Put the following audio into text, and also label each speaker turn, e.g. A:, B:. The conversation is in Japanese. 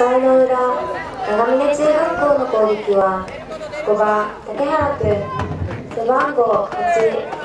A: 回の裏長峰中学校の攻撃は5番竹原君背番号8